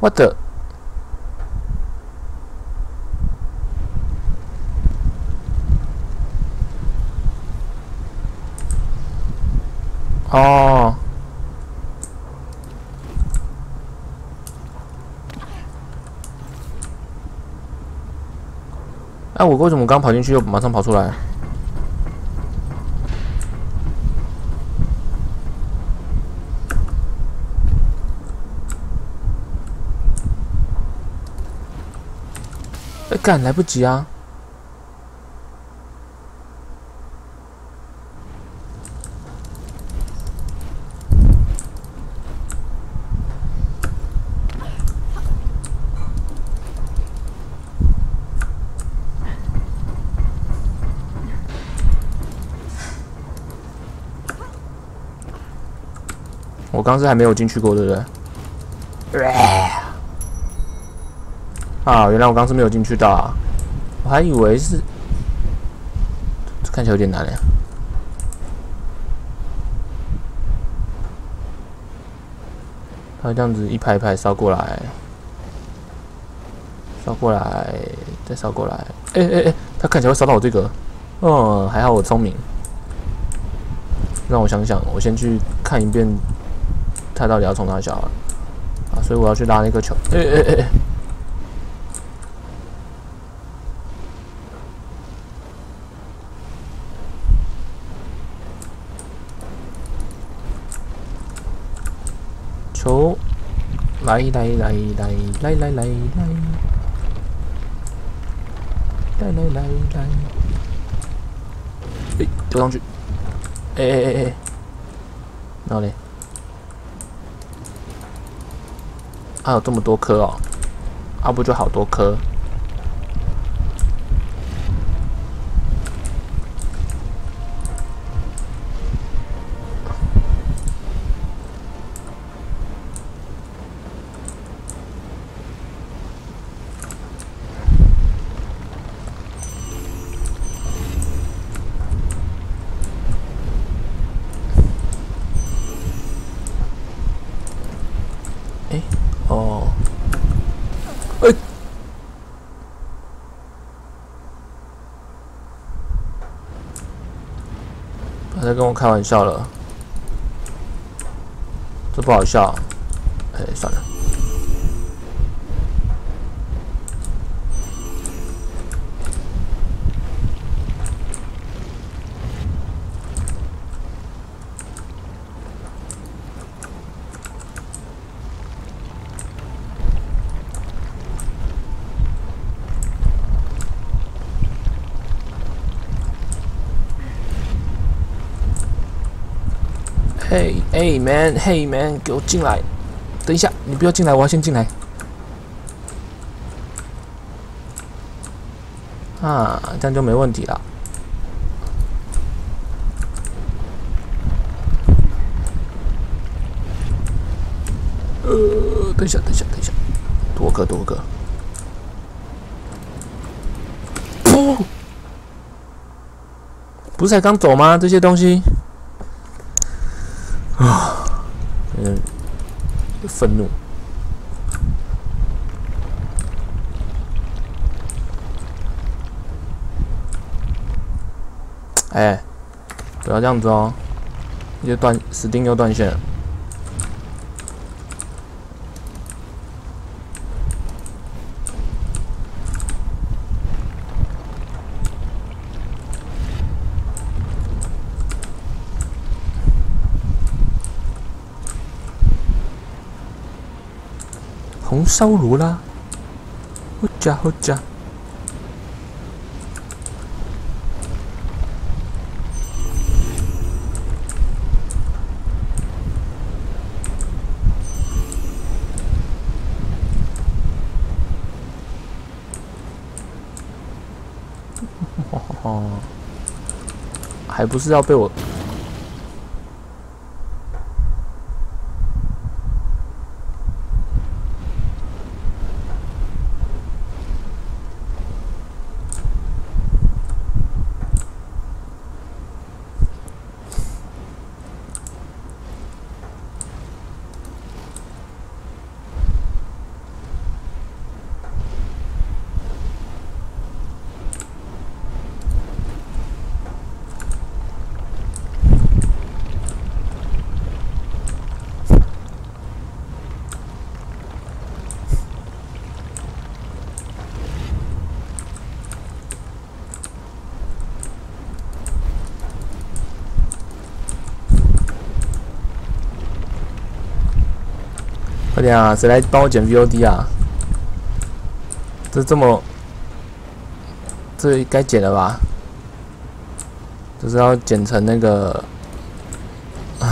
What the？哦。哎，我为什么刚跑进去又马上跑出来？干来不及啊！我刚是还没有进去过，对不对？啊，原来我刚是没有进去的，我还以为是，看起来有点难呀。他这样子一排一排烧过来，烧过来，再烧过来。哎哎哎，他看起来会烧到我这个，嗯，还好我聪明。让我想想，我先去看一遍。他到底要从哪下啊？啊，所以我要去拉那个球。哎哎哎！球，来来来来来来来来，来来来来，哎，丢上去！哎哎哎哎，哪里？还有这么多颗哦，啊不就好多颗？在跟我开玩笑了，这不好笑。哎，算了。嘿，哎，man，嘿，man，给我进来！等一下，你不要进来，我要先进来。啊，这样就没问题了。呃，等一下，等一下，等一下，多个，多个。不，不是才刚走吗？这些东西。啊，嗯，愤怒。哎，不要这样子哦，又断，死定又断线。红烧炉啦，好加好加。哦，还不是要被我。快点啊！谁来帮我剪 VOD 啊？这这么，这该剪了吧？就是要剪成那个，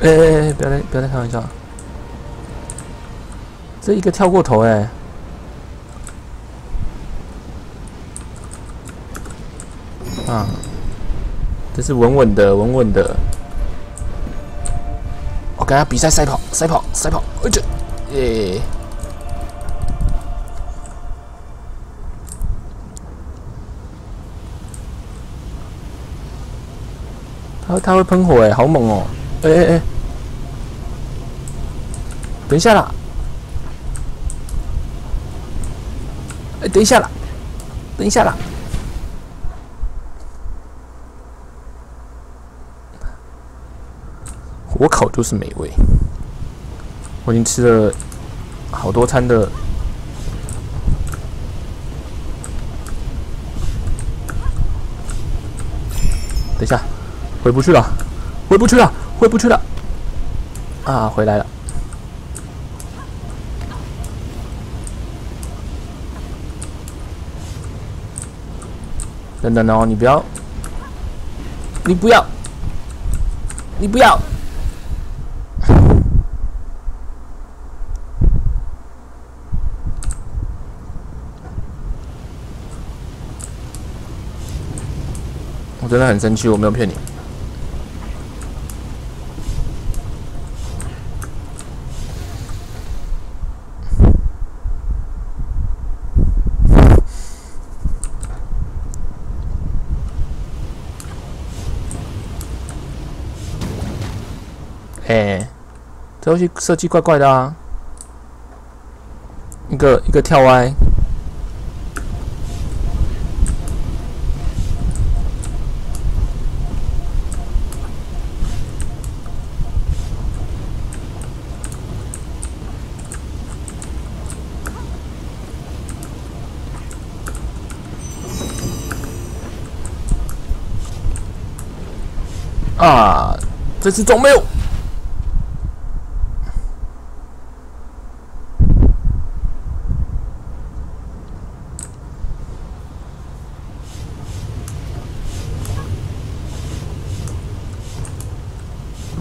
哎哎哎！不要再不要再开玩笑，这一个跳过头哎！啊，这是稳稳的，稳稳的。我跟他比赛赛跑，赛跑，赛跑，哎这，耶！他他会喷火哎，好猛哦！哎哎哎，等一下啦！哎，等一下啦！等一下啦！火烤就是美味。我已经吃了好多餐的。等一下，回不去了，回不去了，回不去了。啊，回来了。等等哦，你不要，你不要，你不要。真的很生气，我没有骗你。哎，这游戏设计怪怪的啊！一个一个跳歪。啊！这次中没有。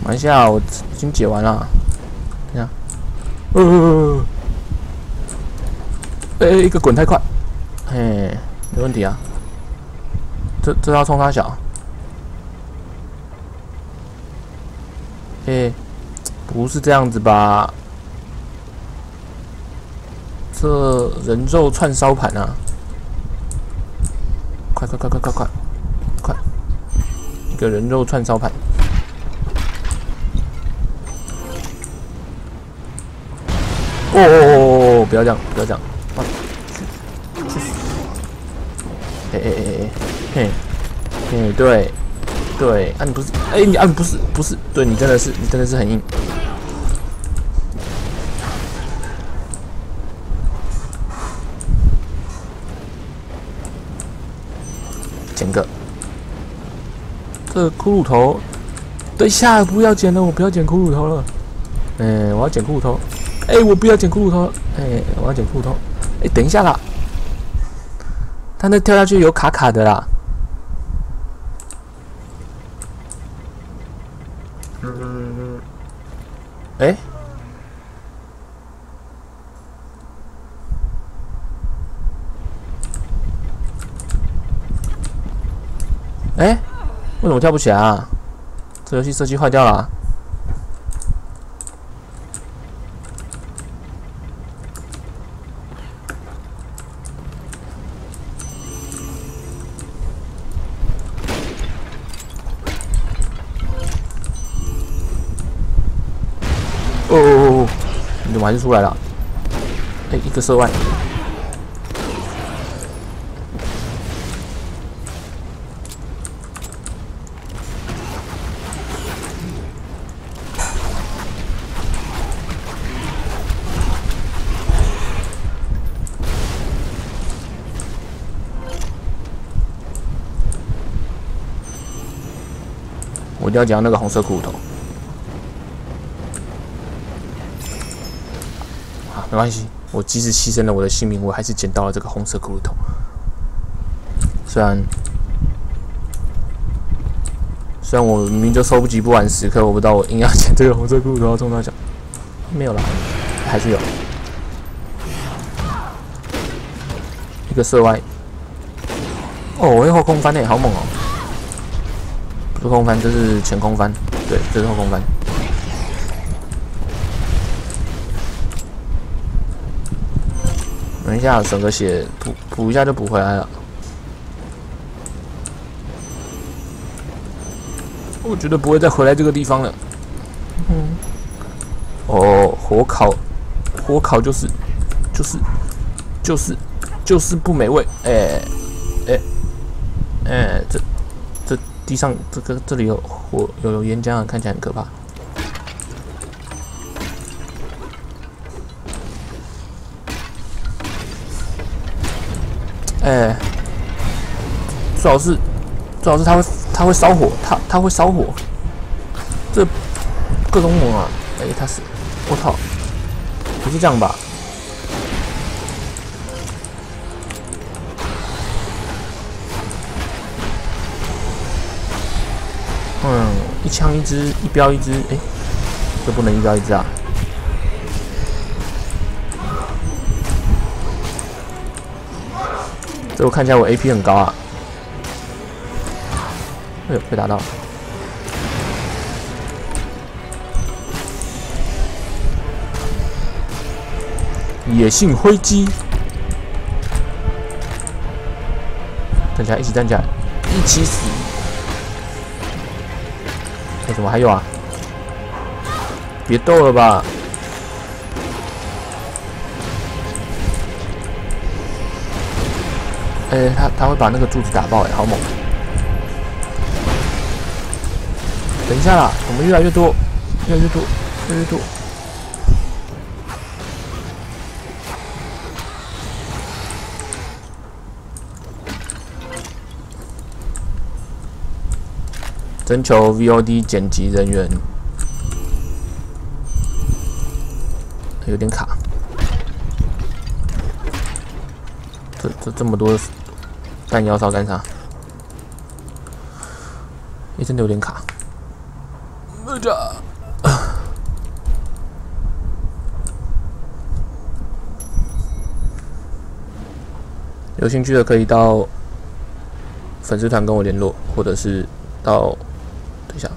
等一下，我已经解完了。等下，呃，哎，一个滚太快，嘿，没问题啊。这这要冲他小。哎，不是这样子吧？这人肉串烧盘啊！快快快快快快快！一个人肉串烧盘。哦哦哦哦哦！不要这样，不要这样！啊，去去！哎哎哎哎，嘿，嘿，对。对，啊你不是，哎你啊你不是不是，对你真的是你真的是很硬。剪个，这骷髅头，等一下不要剪了，我不要剪骷髅头了。哎，我要剪骷髅头。哎，我不要剪骷髅头。哎，我要剪骷髅头。哎，等一下啦，他那跳下去有卡卡的啦。哎，哎，为什么跳不起来啊？这游戏设计坏掉了。我还是出来了，哎，一个射外。我就要讲那个红色骷髅头。没关系，我即使牺牲了我的性命，我还是捡到了这个红色骷髅头。虽然虽然我明明就收不及不完时刻，我不知道我硬要捡这个红色骷髅头中大奖，没有了，还是有一个色歪。哦，我后空翻诶，好猛哦！不是空翻，这是前空翻。对，这是后空翻。等一下，省个血，补补一下就补回来了。我觉得不会再回来这个地方了。嗯。哦，火烤，火烤就是，就是，就是，就是不美味。哎，哎。哎，这这地上这个这里有火，有有岩浆，看起来很可怕。哎，最好是最好是它会它会烧火，它它会烧火。这各种猛啊！哎，它是，我操，不是这样吧？嗯，一枪一只，一镖一只，哎，这不能一镖一只啊！这我看起来我 AP 很高啊！哎呦，被打到！野性灰机，站起来，一起站起来，一起死！怎么还有啊？别逗了吧！哎，他他会把那个柱子打爆，哎，好猛！等一下啦，怎么越来越多，越来越多，越来越多！征求 VOD 剪辑人员，有点卡。这这这么多弹药烧干啥？也真的有点卡。哪吒，有兴趣的可以到粉丝团跟我联络，或者是到。等一下，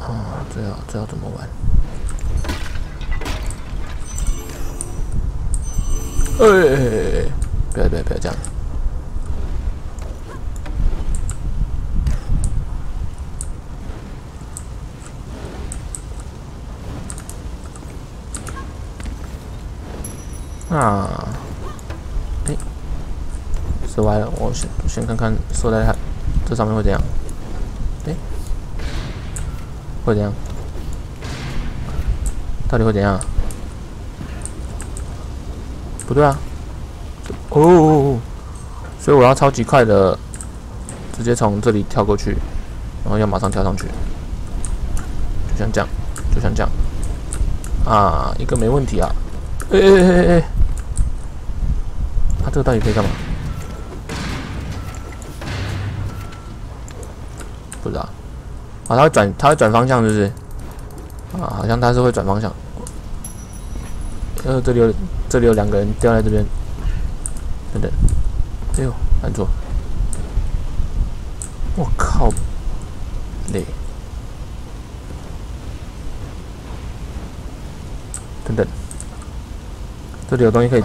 啊，这要这要怎么玩？哎，不要不要不要这样！啊！射歪了，我先先看看射在它这上面会怎样？哎，会怎样？到底会怎样？不对啊！哦，所以我要超级快的，直接从这里跳过去，然后要马上跳上去，就像这样，就像这样。啊，一个没问题啊！哎哎哎哎哎，他这个到底可以干嘛？不知道，啊，他会转，他会转方向，是不是？啊，好像他是会转方向。呃，这里有，这里有两个人掉在这边，等等，哎呦，按错，我靠，累，等等，这里有东西可以